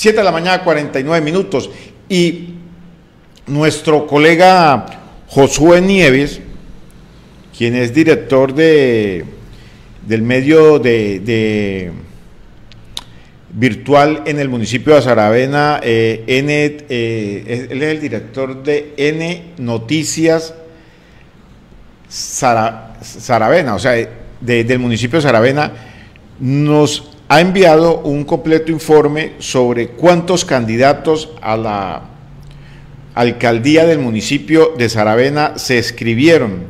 7 de la mañana, 49 minutos. Y nuestro colega Josué Nieves, quien es director de, del medio de, virtual en el municipio de Saravena, eh, eh, él es el director de N Noticias Saravena, o sea, del municipio de Saravena, nos ha enviado un completo informe sobre cuántos candidatos a la alcaldía del municipio de Saravena se escribieron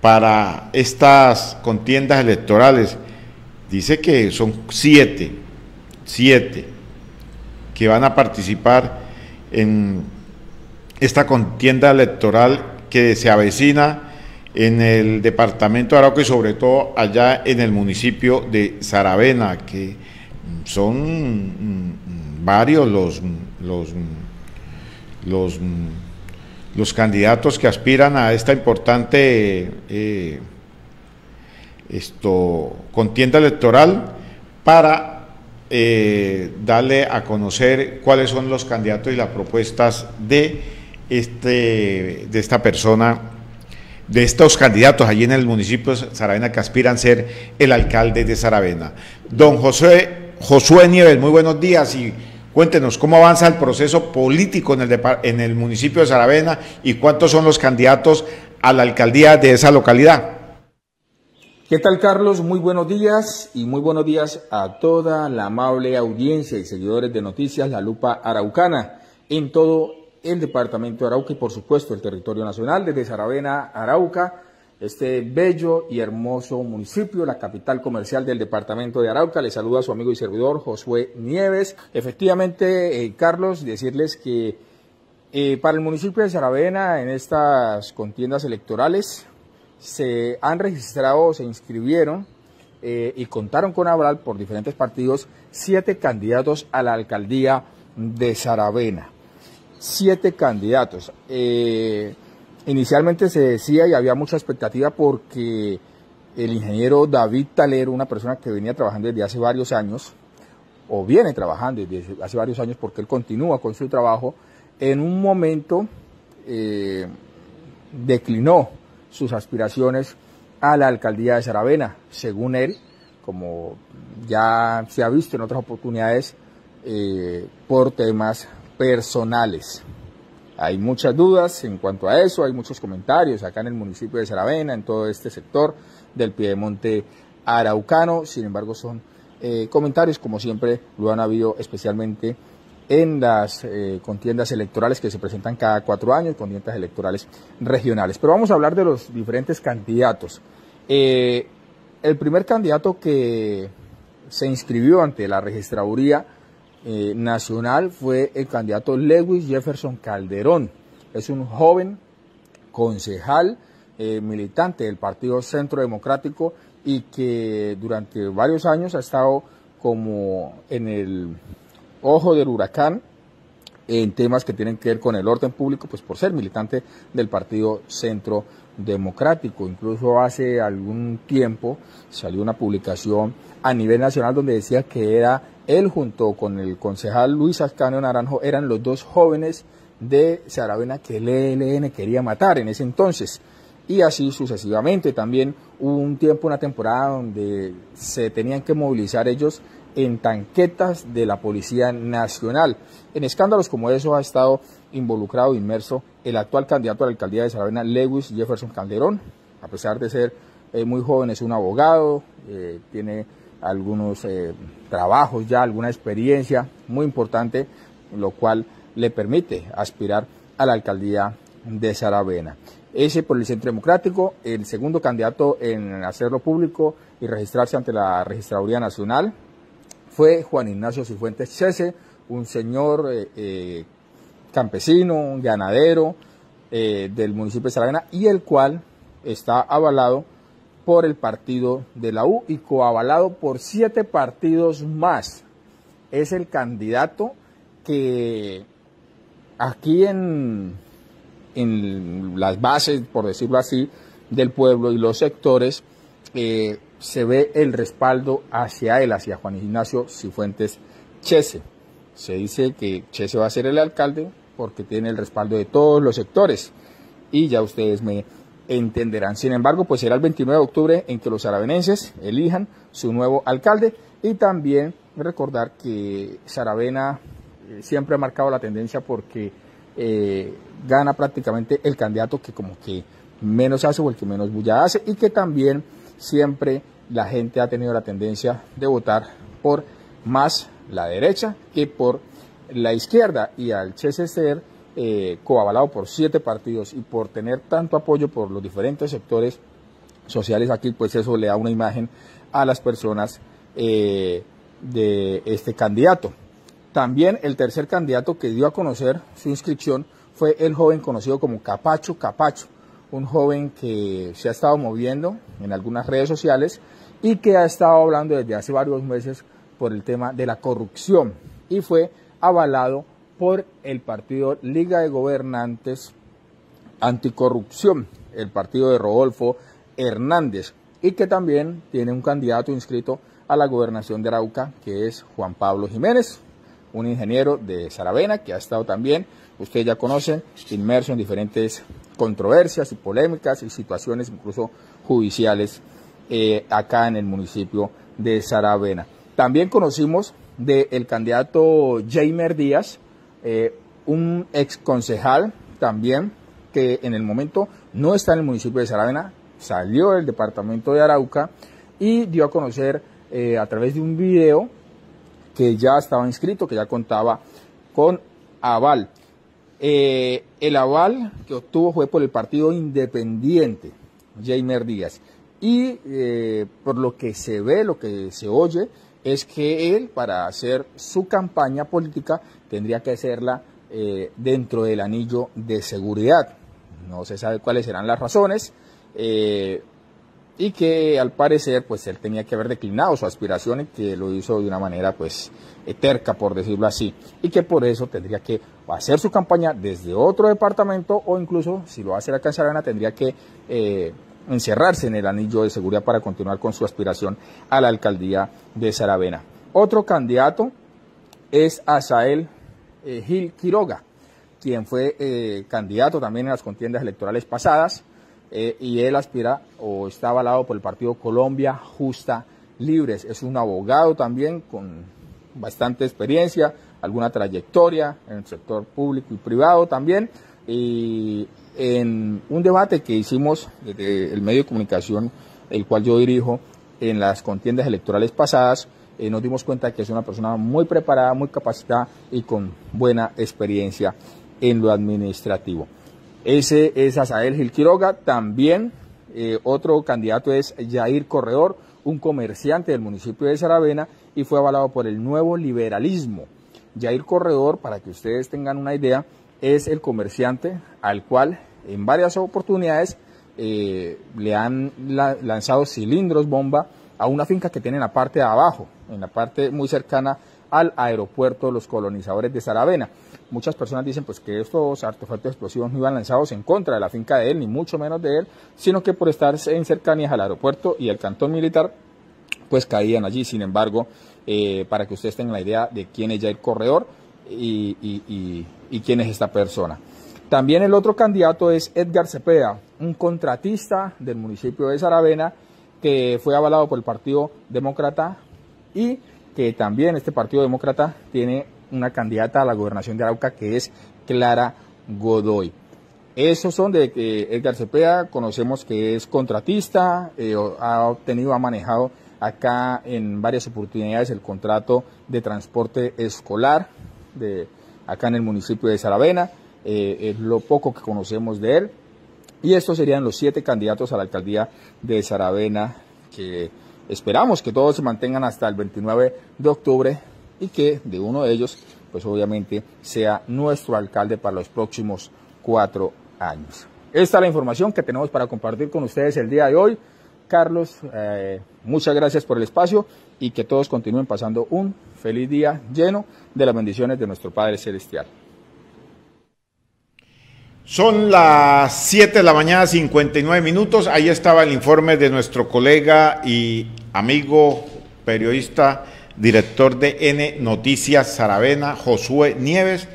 para estas contiendas electorales. Dice que son siete, siete que van a participar en esta contienda electoral que se avecina en el departamento de Arauca y sobre todo allá en el municipio de Saravena, que son mm, varios los, los, los, los candidatos que aspiran a esta importante eh, esto, contienda electoral para eh, darle a conocer cuáles son los candidatos y las propuestas de, este, de esta persona de estos candidatos allí en el municipio de Saravena que aspiran a ser el alcalde de Saravena. Don José, Josué Nieves, muy buenos días y cuéntenos cómo avanza el proceso político en el, en el municipio de Saravena y cuántos son los candidatos a la alcaldía de esa localidad. ¿Qué tal Carlos? Muy buenos días y muy buenos días a toda la amable audiencia y seguidores de Noticias La Lupa Araucana en todo el departamento de Arauca y por supuesto el territorio nacional, desde Saravena, Arauca, este bello y hermoso municipio, la capital comercial del departamento de Arauca. Le saluda a su amigo y servidor Josué Nieves. Efectivamente, eh, Carlos, decirles que eh, para el municipio de Saravena, en estas contiendas electorales, se han registrado, se inscribieron eh, y contaron con aval por diferentes partidos siete candidatos a la alcaldía de Saravena siete candidatos. Eh, inicialmente se decía y había mucha expectativa porque el ingeniero David Talero, una persona que venía trabajando desde hace varios años, o viene trabajando desde hace varios años porque él continúa con su trabajo, en un momento eh, declinó sus aspiraciones a la alcaldía de Saravena, según él, como ya se ha visto en otras oportunidades, eh, por temas personales. Hay muchas dudas en cuanto a eso, hay muchos comentarios acá en el municipio de Saravena, en todo este sector del Piedemonte araucano, sin embargo son eh, comentarios como siempre lo han habido especialmente en las eh, contiendas electorales que se presentan cada cuatro años, contiendas electorales regionales. Pero vamos a hablar de los diferentes candidatos. Eh, el primer candidato que se inscribió ante la registraduría eh, nacional fue el candidato Lewis Jefferson Calderón. Es un joven concejal eh, militante del Partido Centro Democrático y que durante varios años ha estado como en el ojo del huracán en temas que tienen que ver con el orden público, pues por ser militante del Partido Centro Democrático. Incluso hace algún tiempo salió una publicación a nivel nacional donde decía que era él junto con el concejal Luis Ascanio Naranjo eran los dos jóvenes de Saravena que el ELN quería matar en ese entonces. Y así sucesivamente. También hubo un tiempo, una temporada donde se tenían que movilizar ellos en tanquetas de la Policía Nacional. En escándalos como eso ha estado involucrado, inmerso, el actual candidato a la alcaldía de Saravena, Lewis Jefferson Calderón. A pesar de ser eh, muy joven, es un abogado, eh, tiene algunos eh, trabajos ya, alguna experiencia muy importante, lo cual le permite aspirar a la alcaldía de Saravena. Ese por el Centro Democrático, el segundo candidato en hacerlo público y registrarse ante la Registraduría Nacional fue Juan Ignacio Cifuentes Chese, un señor campesino, ganadero del municipio de Saravena y el cual está avalado por el partido de la U y coavalado por siete partidos más. Es el candidato que aquí en, en las bases, por decirlo así, del pueblo y los sectores, eh, se ve el respaldo hacia él, hacia Juan Ignacio Cifuentes Chese. se dice que Chese va a ser el alcalde porque tiene el respaldo de todos los sectores y ya ustedes me entenderán. Sin embargo, pues será el 29 de octubre en que los aravenenses elijan su nuevo alcalde y también recordar que Saravena eh, siempre ha marcado la tendencia porque eh, gana prácticamente el candidato que como que menos hace o el que menos bulla hace y que también siempre la gente ha tenido la tendencia de votar por más la derecha que por la izquierda y al CSCR eh, coavalado por siete partidos y por tener tanto apoyo por los diferentes sectores sociales aquí, pues eso le da una imagen a las personas eh, de este candidato. También el tercer candidato que dio a conocer su inscripción fue el joven conocido como Capacho Capacho, un joven que se ha estado moviendo en algunas redes sociales y que ha estado hablando desde hace varios meses por el tema de la corrupción y fue avalado por el partido Liga de Gobernantes Anticorrupción, el partido de Rodolfo Hernández, y que también tiene un candidato inscrito a la gobernación de Arauca, que es Juan Pablo Jiménez, un ingeniero de Saravena, que ha estado también, ustedes ya conocen, inmerso en diferentes controversias y polémicas y situaciones incluso judiciales eh, acá en el municipio de Saravena. También conocimos del candidato Jamer Díaz, eh, un ex concejal también que en el momento no está en el municipio de Saravena, salió del departamento de Arauca y dio a conocer eh, a través de un video que ya estaba inscrito, que ya contaba con aval. Eh, el aval que obtuvo fue por el partido independiente, Jamer Díaz. Y por lo que se ve, lo que se oye, es que él, para hacer su campaña política, tendría que hacerla eh, dentro del anillo de seguridad. No se sabe cuáles serán las razones. Eh, y que al parecer pues él tenía que haber declinado su aspiración y que lo hizo de una manera pues terca por decirlo así y que por eso tendría que hacer su campaña desde otro departamento o incluso si lo hace la Cancelana tendría que eh, encerrarse en el anillo de seguridad para continuar con su aspiración a la alcaldía de Saravena. Otro candidato es Asael eh, Gil Quiroga, quien fue eh, candidato también en las contiendas electorales pasadas eh, y él aspira o está avalado por el partido Colombia Justa Libres. Es un abogado también con bastante experiencia, alguna trayectoria en el sector público y privado también en un debate que hicimos desde el medio de comunicación, el cual yo dirijo en las contiendas electorales pasadas, eh, nos dimos cuenta que es una persona muy preparada, muy capacitada y con buena experiencia en lo administrativo. Ese es Asael Gil Quiroga. También eh, otro candidato es Jair Corredor, un comerciante del municipio de Saravena y fue avalado por el nuevo liberalismo. Jair Corredor, para que ustedes tengan una idea, es el comerciante al cual en varias oportunidades eh, le han lanzado cilindros bomba a una finca que tiene en la parte de abajo, en la parte muy cercana al aeropuerto de los colonizadores de Saravena. Muchas personas dicen pues que estos artefactos explosivos no iban lanzados en contra de la finca de él, ni mucho menos de él, sino que por estar en cercanías al aeropuerto y el cantón militar, pues caían allí. Sin embargo, eh, para que ustedes tengan la idea de quién es ya el corredor y quién es esta persona. También el otro candidato es Edgar Cepeda, un contratista del municipio de Saravena que fue avalado por el Partido Demócrata y que también este Partido Demócrata tiene una candidata a la gobernación de Arauca que es Clara Godoy. Esos son de Edgar Cepeda, conocemos que es contratista, eh, ha obtenido, ha manejado acá en varias oportunidades el contrato de transporte escolar de acá en el municipio de Saravena. Eh, es lo poco que conocemos de él. Y estos serían los siete candidatos a la alcaldía de Saravena que esperamos que todos se mantengan hasta el 29 de octubre y que de uno de ellos, pues obviamente, sea nuestro alcalde para los próximos cuatro años. Esta es la información que tenemos para compartir con ustedes el día de hoy. Carlos, eh, muchas gracias por el espacio y que todos continúen pasando un feliz día lleno de las bendiciones de nuestro Padre Celestial. Son las 7 de la mañana, 59 minutos. Ahí estaba el informe de nuestro colega y amigo periodista director de N Noticias Saravena, Josué Nieves,